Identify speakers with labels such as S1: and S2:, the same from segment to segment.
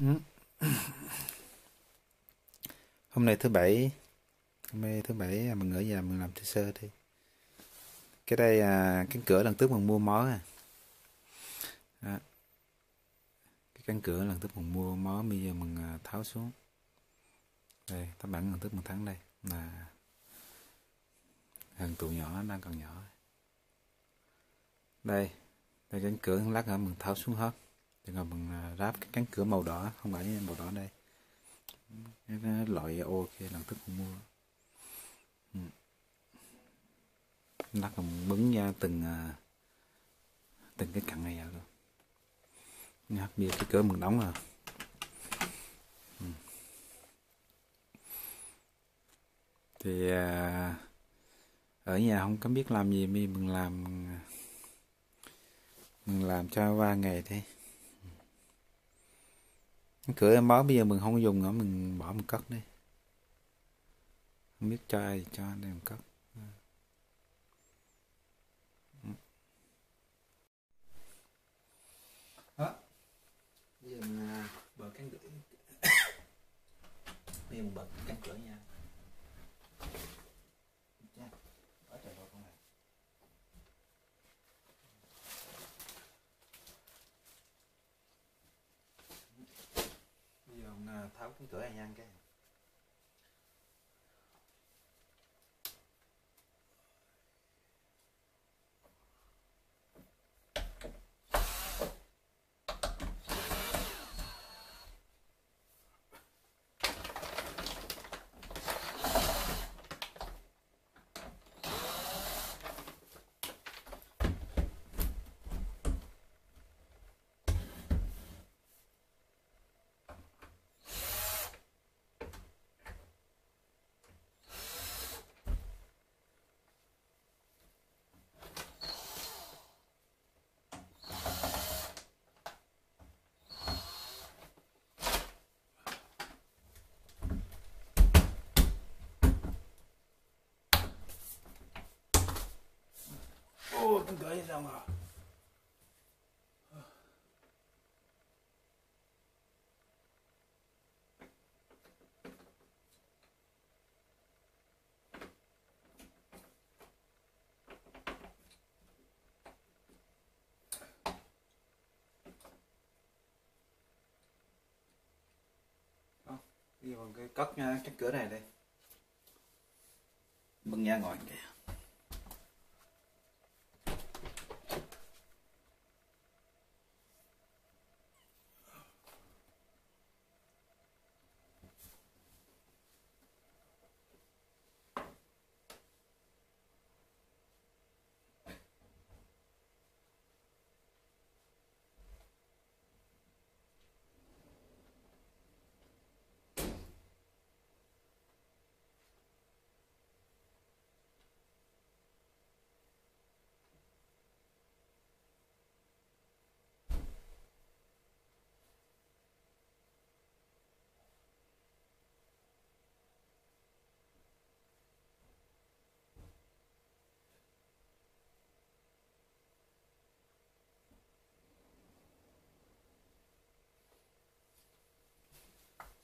S1: Hôm nay thứ bảy, hôm nay thứ bảy à, mình ở nhà mình làm sơ sơ đi. Cái đây à, cánh cửa lần trước mình mua mó à. Đó. Cái cánh cửa lần trước mình mua mó bây giờ mình à, tháo xuống. Đây, tấm bản lần trước mình thắng đây là thằng tụ nhỏ đang còn nhỏ. Đây, đây cánh cửa lát nữa mình tháo xuống hết. Thì mình à, ráp cái cánh cửa màu đỏ, không phải màu đỏ đây. Cái loại ô kia lần trước mình mua. Ừ. Lát mình bứng ra từng à, từng cái cặn này vào luôn. Nha, bây giờ cái cửa mình đóng rồi. Ừ. Thì à, ở nhà không có biết làm gì mình làm à, mình làm cho ba ngày thế cửa em báo bây giờ mình không dùng nữa, mình bỏ mình cất đi. Không biết cho ai cho nên mình à, cất. Đó bây giờ mình bật cánh cửa bây giờ mình bật cánh cửa nha Chà, bỏ trời vào con này. bây giờ mình à, tháo cánh cửa này nha cái ô cánh cửa à? cái cất nha, cái cửa này đây Bưng ra ngoài kìa.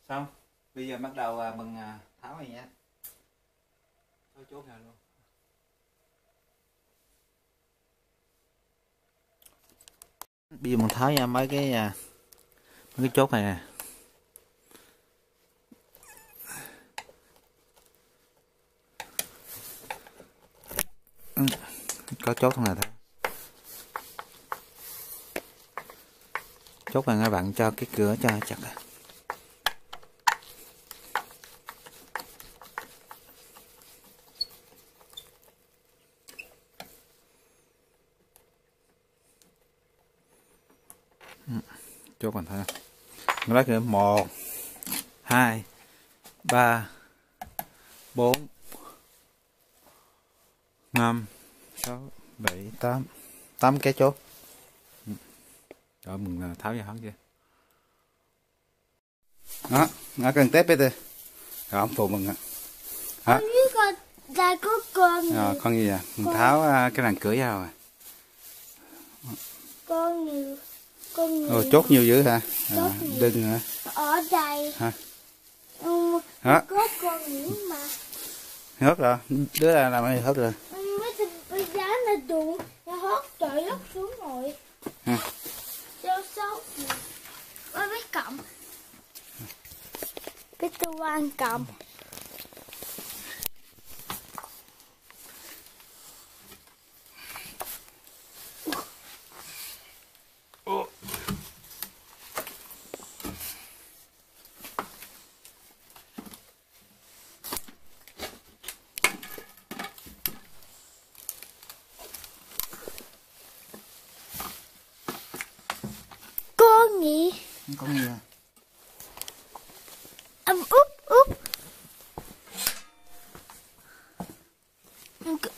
S1: Xong Bây giờ bắt đầu à, mình à, tháo này nha. Tháo chốt này luôn. Bây giờ mình tháo ra mấy cái à, mấy cái chốt này nè. Có chốt thằng này thôi chốt này các bạn cho cái cửa cho chặt chốt còn thôi nó kìa một hai ba bốn năm sáu bảy tám. Tám cái chốt rồi mình tháo ra hắn chưa? Đó nó cần tép hết rồi rồi ông phụ mừng ạ.
S2: Con biết con có con
S1: rồi con gì à mình tháo à, cái làn cửa ra rồi
S2: con nhiều con
S1: Ồ, chốt nhiều dữ hả? À, đừng hả?
S2: ở đây.
S1: Hả?
S2: Ừ,
S1: hả?
S2: có con nữa mà.
S1: Hớt rồi. Đứa là làm gì hớt rồi?
S2: Ừ, mấy thằng giá là đủ nó hót trời đất xuống rồi.
S1: Hả?
S2: Sao sốt Ôi mấy cọng Cái tôi ăn cọng Con
S1: có nhiều
S2: Âm úp úp.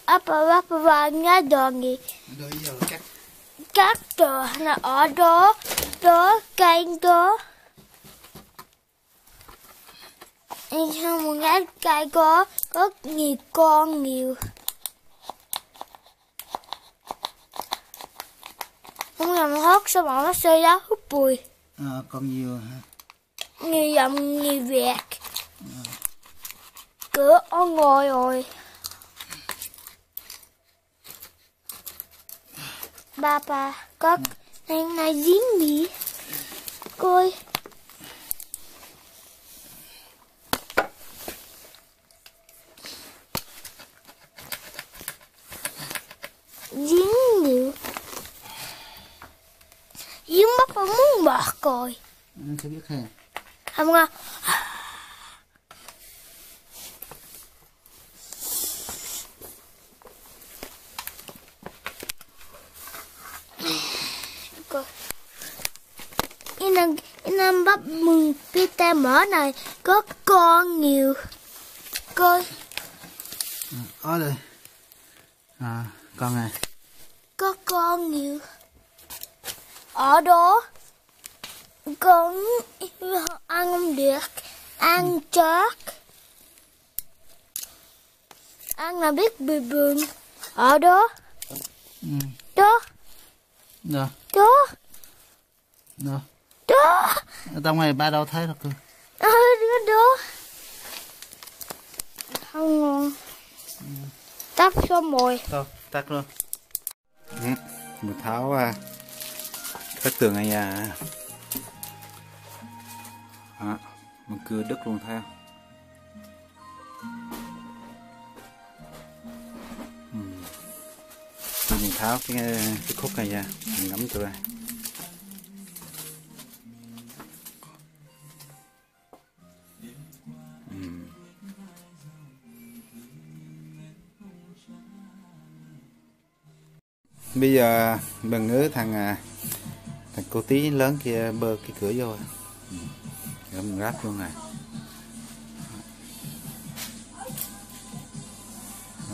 S2: Apa apa vanga dongi các trò là ở đó đó cây đó. Em không một cái cây có có nhiều con nhiều? Không làm hót sao bọn nó chơi đó hút bụi
S1: à, còn nhiều hả?
S2: Nhiều dòng nhiều việc cửa ông ngồi rồi. Ba ba có này này dính gì coi dính nhiều dính mất không muốn bọt rồi.
S1: Anh sẽ biết hè.
S2: Không ngon. Coi. Inam Inam bắp mừng pita mỡ này có con nhiều. Coi
S1: ở đây. À con này.
S2: Có con nhiều. Ở đó con ăn không được ăn chót. Ăn là biết bị buồn. Ở đó.
S1: Ừ.
S2: đó.
S1: Rồi
S2: đó.
S1: Rồi
S2: đó.
S1: Ở trong này ba đâu thấy được cơ.
S2: Ở đó đó. Không ngon. Tắp xong rồi
S1: đâu tắt luôn. Ừ. mình tháo à, các tường này à đó. mình cưa đứt luôn theo ừ. Rồi mình tháo cái, cái khúc này ra mình ngắm này bây giờ bằng ngứa thằng à, thằng cô tí lớn kia bơ cái cửa vô ừ rồi mình ráp luôn này.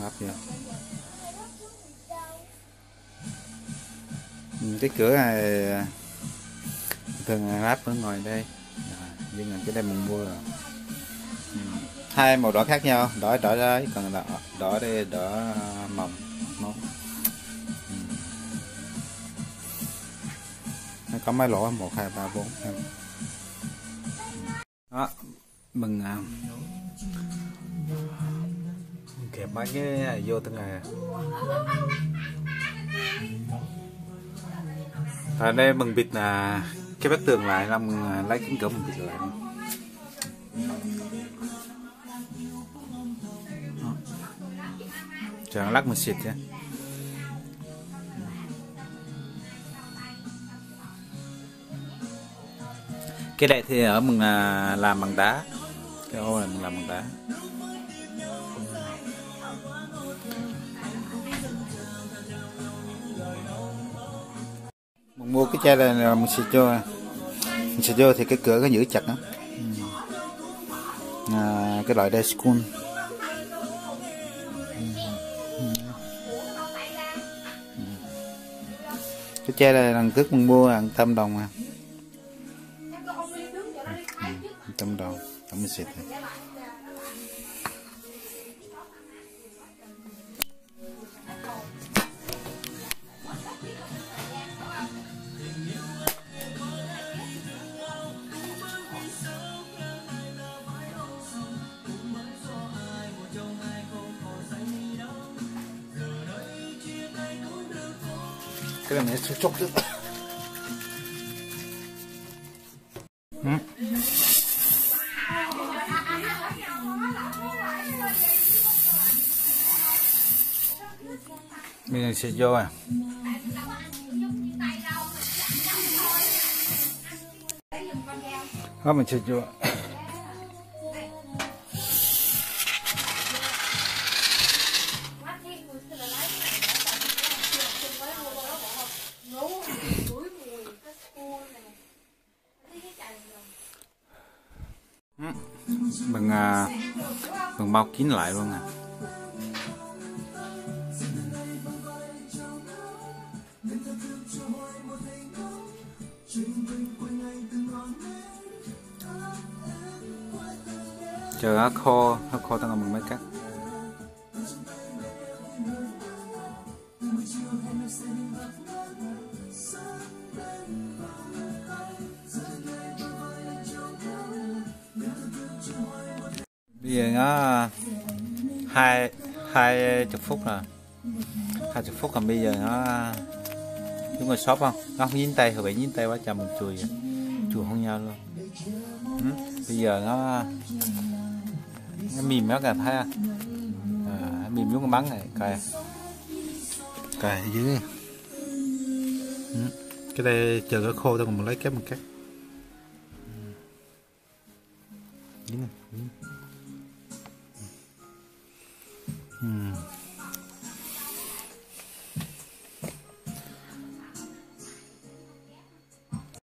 S1: Ráp vô. Ừ, cái cửa này thường là ráp ở ngoài đây. Dạ, nhưng mà cái đây mình mua rồi. Ừ, hai màu đỏ khác nhau đỏ đỏ đấy còn đỏ đỏ đây đỏ à, mầm nó, ừ. nó có mấy lỗ một hai ba bốn năm đó mừng à, kẹp mấy cái này vô từng ngày ở đây mừng bịt là cái vách tường lại là mừng à, lấy cánh cửa mình bịt lại. Chẳng lắc mình xịt chứ cái này thì ở mình là làm bằng đá. Cái ô này mình làm bằng đá. Mình mua cái chai này là mình sẽ vô à. mình sẽ vô thì cái cửa nó giữ chặt đó ừ. à, cái loại đây school ừ. ừ. cái chai này lần trước mình mua hàng trăm đồng à trăm đồng tám xịt này. 그러면 해수 쪽도 À. mình sẽ vô ừ. à. Đó mình sẽ vô. Bằng bằng bao kín lại luôn à. Chờ nó khô nó khô tao mình mới cắt. Bây giờ nó hai hai chục phút rồi hai chục phút còn bây giờ nó chúng người shop không? Nó không dính tay, hồi bị dính tay quá trời mình chùi. Chùi không nhau luôn. Ừ. bây giờ nó mìm nó cả thấy à, mìm xuống cái bắn này cài. Cài dưới ừ. cái đây chờ nó khô tao còn lấy kép một cắt. Ừ. Dính này.